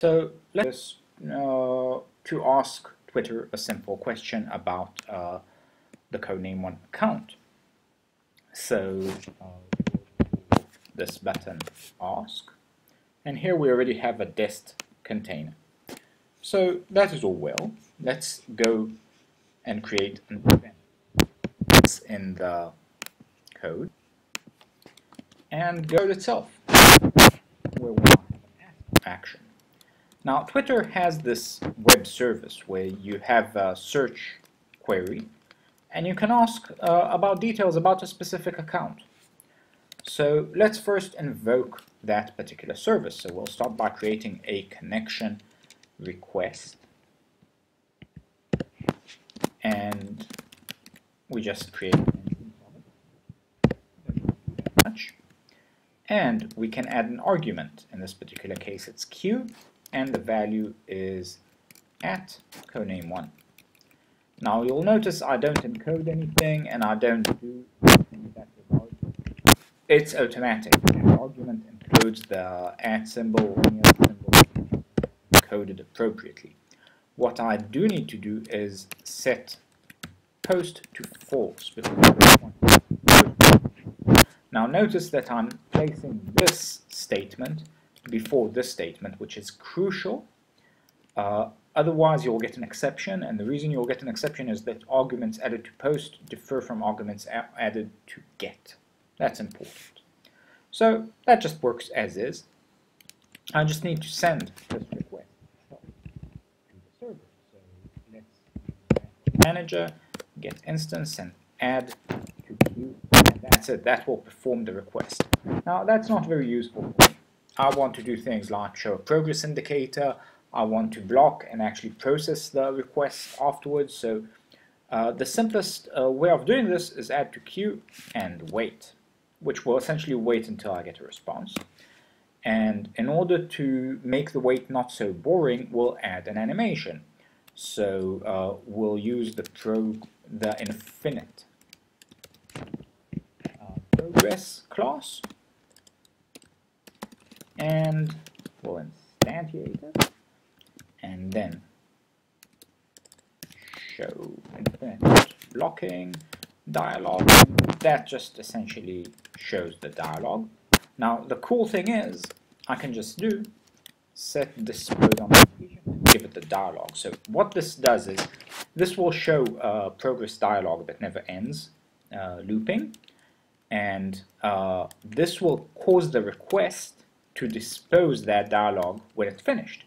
So let's uh, to ask Twitter a simple question about uh, the codename one account. So uh, this button ask, and here we already have a dest container. So that is all well. Let's go and create an event in the code and go itself we an action. Now, Twitter has this web service where you have a search query and you can ask uh, about details about a specific account. So let's first invoke that particular service. So we'll start by creating a connection request and we just create and we can add an argument. In this particular case it's q and the value is at codename1. Now you'll notice I don't encode anything and I don't do anything that regard. It's automatic. The argument includes the at symbol any symbol coded appropriately. What I do need to do is set post to false now notice that I'm placing this statement before this statement, which is crucial. Uh, otherwise, you'll get an exception, and the reason you'll get an exception is that arguments added to post differ from arguments added to get. That's important. So that just works as is. I just need to send this request to the server. So let's manager get instance and add to queue, that's it. That will perform the request. Now that's not very useful. I want to do things like show a progress indicator, I want to block and actually process the request afterwards. So uh, the simplest uh, way of doing this is add to queue and wait, which will essentially wait until I get a response. And in order to make the wait not so boring, we'll add an animation. So uh, we'll use the pro the infinite uh, progress class and we'll instantiate it. And then show blocking dialog that just essentially shows the dialog now the cool thing is I can just do set display on give it the dialog so what this does is this will show a progress dialog that never ends uh, looping. And uh, this will cause the request to dispose that dialog when it's finished.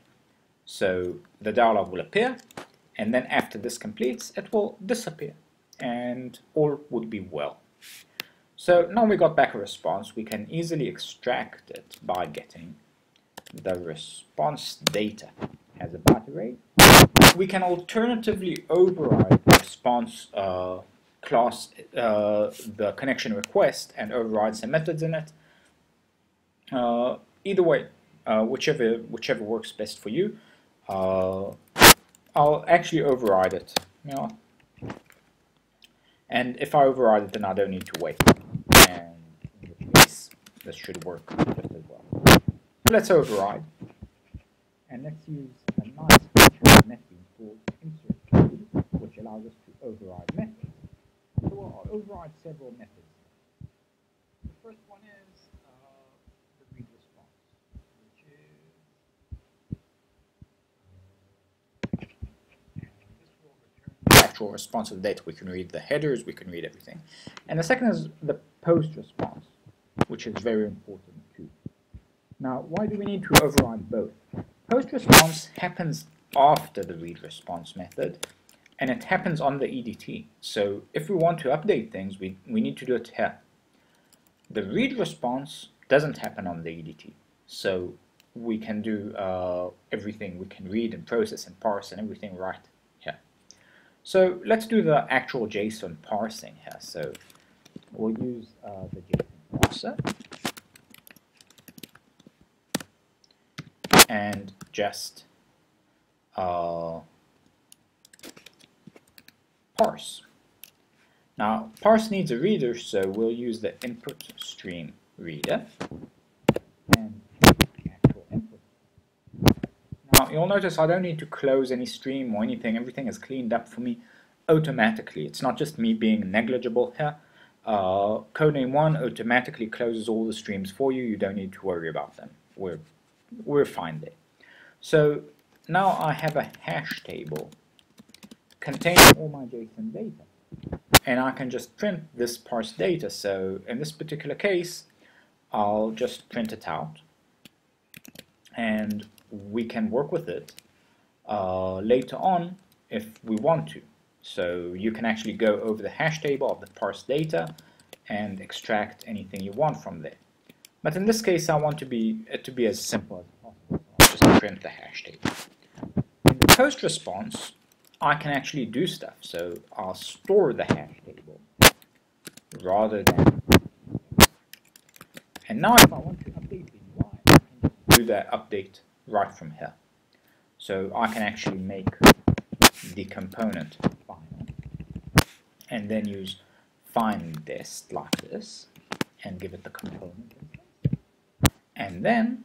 So the dialog will appear, and then after this completes, it will disappear, and all would be well. So now we got back a response, we can easily extract it by getting the response data as a byte array. We can alternatively override the response uh, class, uh, the connection request, and override some methods in it. Uh, either way, uh, whichever whichever works best for you. Uh, I'll actually override it. You know? And if I override it, then I don't need to wait. And this this should work just as well. Let's override. And let's use a nice feature NetBeans called insert which allows us to override methods. So I'll override several methods. The first one is actual response of the data. We can read the headers, we can read everything. And the second is the post response, which is very important too. Now, why do we need to override both? Post response happens after the read response method, and it happens on the EDT. So if we want to update things, we, we need to do it here. The read response doesn't happen on the EDT. So we can do uh, everything. We can read and process and parse and everything right so let's do the actual JSON parsing here. So we'll use uh, the JSON parser and just uh, parse. Now parse needs a reader, so we'll use the input stream reader and actual input. You'll notice I don't need to close any stream or anything, everything is cleaned up for me automatically. It's not just me being negligible here. Uh, Codename1 automatically closes all the streams for you, you don't need to worry about them. We're, we're fine there. So now I have a hash table containing all my JSON data. And I can just print this parsed data. So in this particular case, I'll just print it out. And we can work with it uh, later on if we want to. So you can actually go over the hash table of the parsed data and extract anything you want from there. But in this case, I want to be it to be as simple as possible. I'll just print the hash table. In the post response, I can actually do stuff. So I'll store the hash table rather than. And now, if I want to update the UI, I can do that update right from here. So I can actually make the component final and then use find dist like this and give it the component and then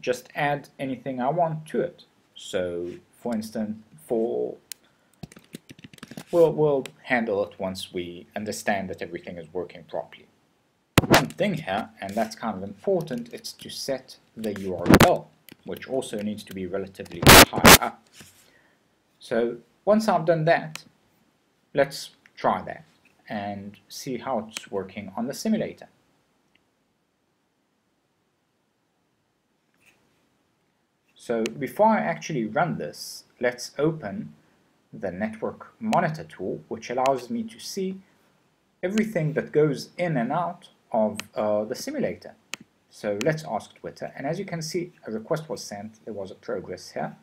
just add anything I want to it. So for instance, for we'll, we'll handle it once we understand that everything is working properly. One thing here, and that's kind of important, it's to set the URL which also needs to be relatively high up. So once I've done that, let's try that and see how it's working on the simulator. So before I actually run this, let's open the network monitor tool, which allows me to see everything that goes in and out of uh, the simulator. So let's ask Twitter. And as you can see, a request was sent. There was a progress here.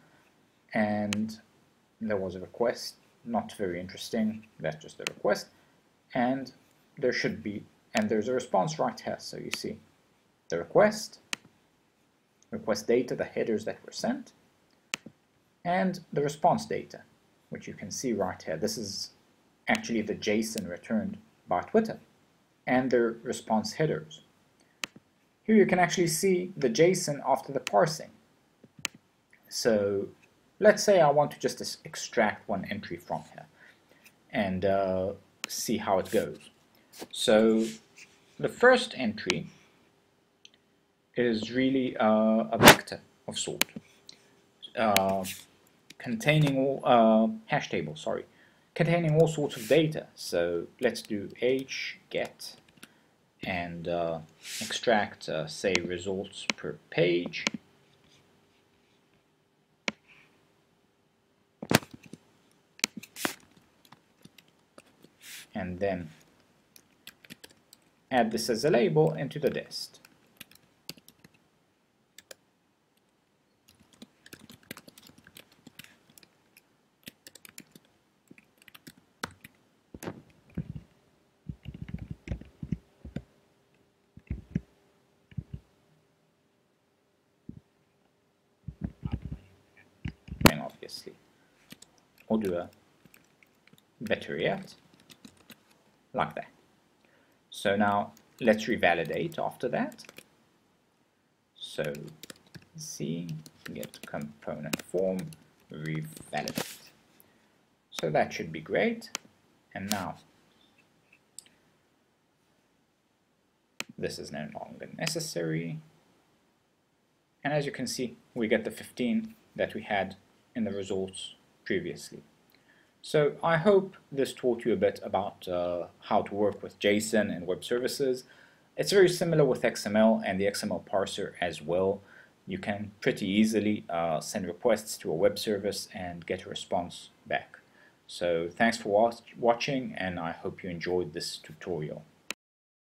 And there was a request. Not very interesting. That's just a request. And there should be, and there's a response right here. So you see the request, request data, the headers that were sent, and the response data, which you can see right here. This is actually the JSON returned by Twitter and their response headers. Here you can actually see the JSON after the parsing. So let's say I want to just extract one entry from here and uh, see how it goes. So the first entry is really uh, a vector of sort uh, containing all uh, hash table sorry containing all sorts of data so let's do h get and uh, extract, uh, say, results per page. And then add this as a label into the dist. Obviously. Or do a better yet, like that. So now let's revalidate after that. So C get component form revalidate. So that should be great. And now this is no longer necessary. And as you can see, we get the 15 that we had in the results previously. So I hope this taught you a bit about uh, how to work with JSON and web services. It's very similar with XML and the XML parser as well. You can pretty easily uh, send requests to a web service and get a response back. So thanks for watching and I hope you enjoyed this tutorial.